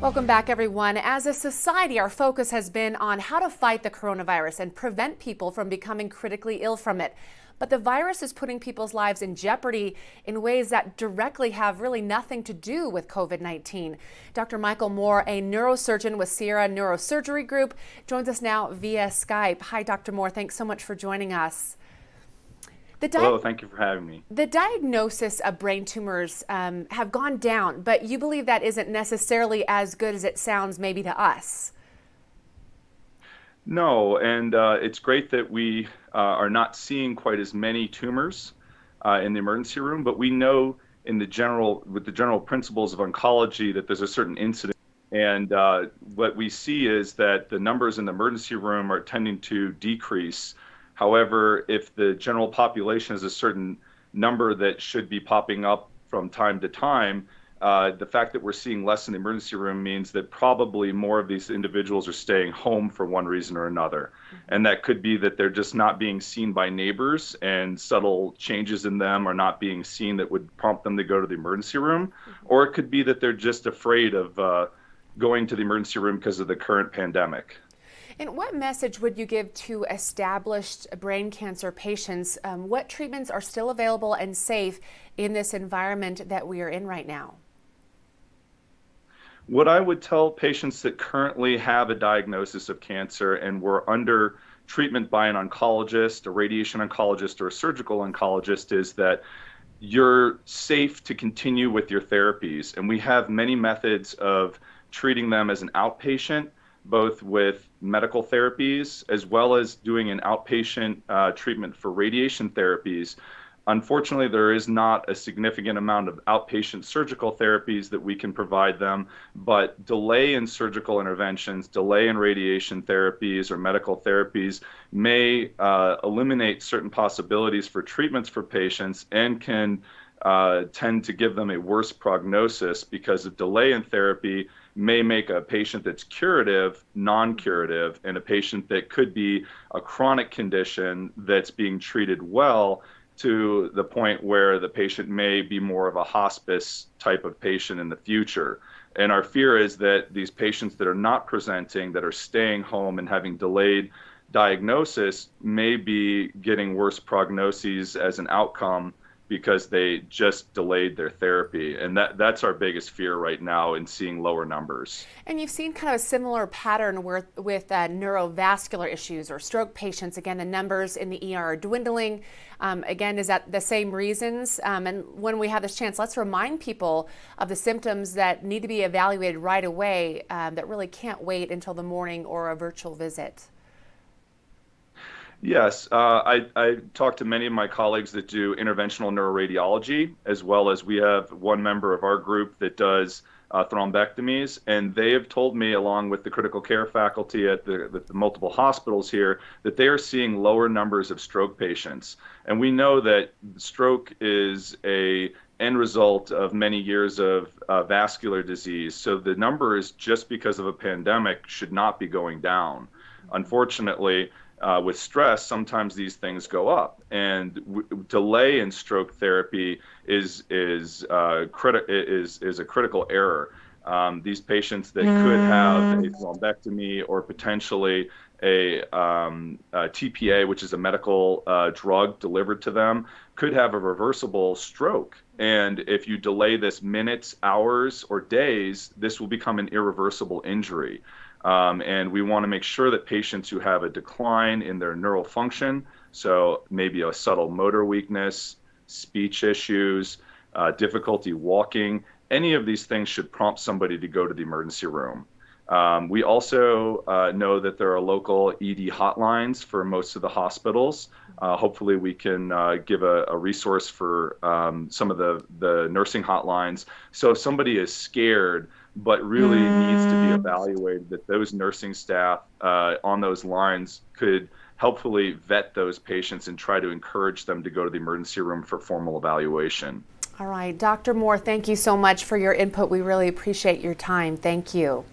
Welcome back, everyone. As a society, our focus has been on how to fight the coronavirus and prevent people from becoming critically ill from it. But the virus is putting people's lives in jeopardy in ways that directly have really nothing to do with COVID 19. Dr. Michael Moore, a neurosurgeon with Sierra Neurosurgery Group, joins us now via Skype. Hi, Dr. Moore. Thanks so much for joining us. Hello, thank you for having me. The diagnosis of brain tumors um, have gone down, but you believe that isn't necessarily as good as it sounds maybe to us. No, and uh, it's great that we uh, are not seeing quite as many tumors uh, in the emergency room, but we know in the general, with the general principles of oncology, that there's a certain incidence. And uh, what we see is that the numbers in the emergency room are tending to decrease However, if the general population is a certain number that should be popping up from time to time, uh, the fact that we're seeing less in the emergency room means that probably more of these individuals are staying home for one reason or another. Mm-hmm. And that could be that they're just not being seen by neighbors and subtle changes in them are not being seen that would prompt them to go to the emergency room. Mm-hmm. Or it could be that they're just afraid of uh, going to the emergency room because of the current pandemic. And what message would you give to established brain cancer patients? Um, what treatments are still available and safe in this environment that we are in right now? What I would tell patients that currently have a diagnosis of cancer and were under treatment by an oncologist, a radiation oncologist, or a surgical oncologist is that you're safe to continue with your therapies. And we have many methods of treating them as an outpatient both with medical therapies as well as doing an outpatient uh, treatment for radiation therapies. Unfortunately, there is not a significant amount of outpatient surgical therapies that we can provide them, but delay in surgical interventions, delay in radiation therapies or medical therapies may uh, eliminate certain possibilities for treatments for patients and can uh, tend to give them a worse prognosis because a delay in therapy may make a patient that's curative non curative and a patient that could be a chronic condition that's being treated well to the point where the patient may be more of a hospice type of patient in the future. And our fear is that these patients that are not presenting, that are staying home and having delayed diagnosis, may be getting worse prognoses as an outcome because they just delayed their therapy. And that that's our biggest fear right now in seeing lower numbers. And you've seen kind of a similar pattern with with uh, neurovascular issues or stroke patients. Again the numbers in the er are dwindling. Um, again is that the same reasons? Um, and when we have this chance let's remind people of the symptoms that need to be evaluated right away um, that really can't wait until the morning or a virtual visit Yes, uh, I, I talked to many of my colleagues that do interventional neuroradiology, as well as we have one member of our group that does uh, thrombectomies, and they have told me, along with the critical care faculty at the, the, the, multiple hospitals here, that they are seeing lower numbers of stroke patients. And we know that stroke is a end result of many years of uh, vascular disease. So the numbers, just because of a pandemic, should not be going down. Unfortunately, uh, with stress, sometimes these things go up, and w- delay in stroke therapy is is uh, criti- is is a critical error. Um, these patients that could have a mm. thrombectomy or potentially a, um, a TPA, which is a medical uh, drug delivered to them, could have a reversible stroke. And if you delay this minutes, hours, or days, this will become an irreversible injury. Um, and we want to make sure that patients who have a decline in their neural function, so maybe a subtle motor weakness, speech issues, uh, difficulty walking, any of these things should prompt somebody to go to the emergency room. Um, we also uh, know that there are local ED hotlines for most of the hospitals. Uh, hopefully, we can uh, give a, a, resource for um, some of the, the nursing hotlines. So, if somebody is scared but really mm. needs to be mm. evaluated, that those nursing staff uh, on those lines could helpfully vet those patients and try to encourage them to go to the emergency room for formal evaluation. All right, Dr. Moore, thank you so much for your input. We really appreciate your time. Thank you.